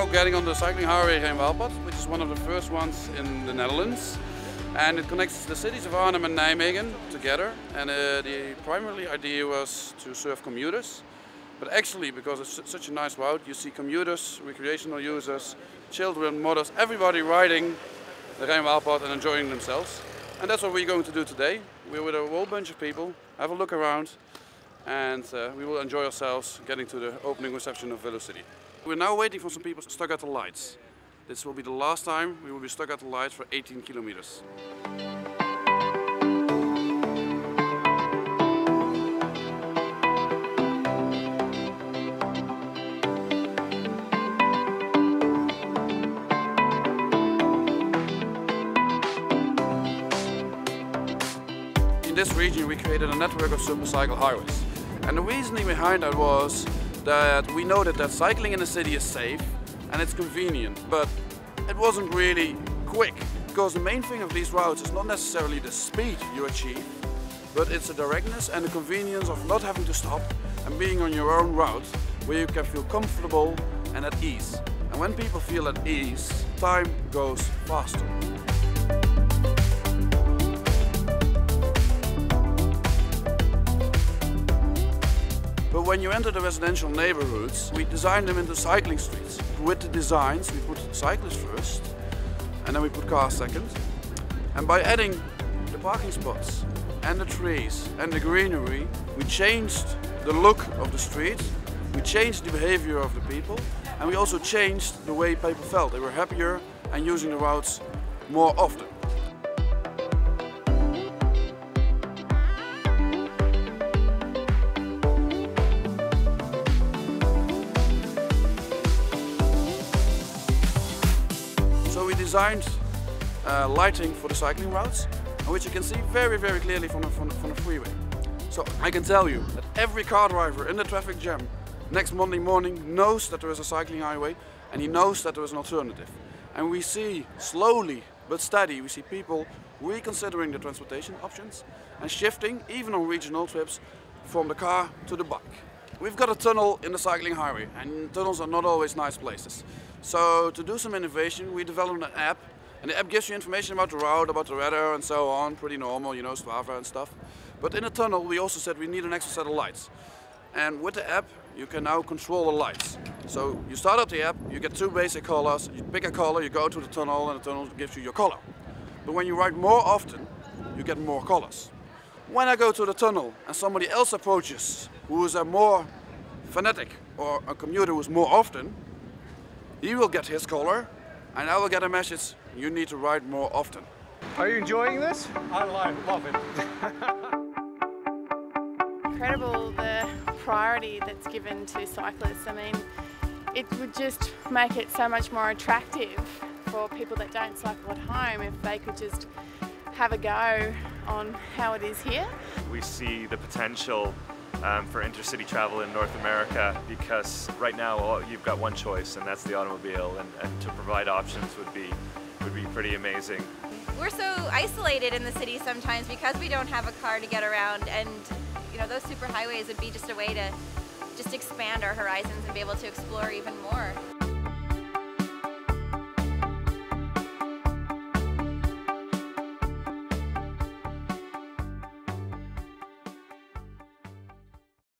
now getting on the cycling highway here in Rijnwaalpad, which is one of the first ones in the Netherlands. And it connects the cities of Arnhem and Nijmegen together. And uh, the primary idea was to serve commuters. But actually, because it's such a nice route, you see commuters, recreational users, children, mothers, everybody riding the Rijnwaalpad and enjoying themselves. And that's what we're going to do today. We're with a whole bunch of people, have a look around, and uh, we will enjoy ourselves getting to the opening reception of Velocity. We're now waiting for some people stuck at the lights. This will be the last time we will be stuck at the lights for 18 kilometers. In this region we created a network of supercycle highways. And the reasoning behind that was that we noted that cycling in the city is safe and it's convenient, but it wasn't really quick because the main thing of these routes is not necessarily the speed you achieve, but it's the directness and the convenience of not having to stop and being on your own route where you can feel comfortable and at ease. And when people feel at ease, time goes faster. But when you enter the residential neighborhoods, we designed them into cycling streets. With the designs, we put cyclists first, and then we put cars second. And by adding the parking spots, and the trees, and the greenery, we changed the look of the street, we changed the behavior of the people, and we also changed the way people felt. They were happier and using the routes more often. Designed uh, lighting for the cycling routes, which you can see very, very clearly from the, from, the, from the freeway. So I can tell you that every car driver in the traffic jam next Monday morning knows that there is a cycling highway and he knows that there is an alternative. And we see slowly but steady, we see people reconsidering the transportation options and shifting, even on regional trips, from the car to the bike. We've got a tunnel in the cycling highway and tunnels are not always nice places. So to do some innovation, we developed an app and the app gives you information about the route, about the weather and so on, pretty normal, you know, Strava and stuff. But in the tunnel, we also said we need an extra set of lights. And with the app, you can now control the lights. So you start up the app, you get two basic colors, you pick a color, you go to the tunnel and the tunnel gives you your color. But when you ride more often, you get more colors. When I go to the tunnel and somebody else approaches who is a more fanatic or a commuter who's more often, he will get his color and I will get a message, you need to ride more often. Are you enjoying this? I love it. incredible the priority that's given to cyclists. I mean, it would just make it so much more attractive for people that don't cycle at home if they could just have a go on how it is here. We see the potential um, for intercity travel in North America because right now all, you've got one choice and that's the automobile and, and to provide options would be would be pretty amazing. We're so isolated in the city sometimes because we don't have a car to get around and you know those super highways would be just a way to just expand our horizons and be able to explore even more.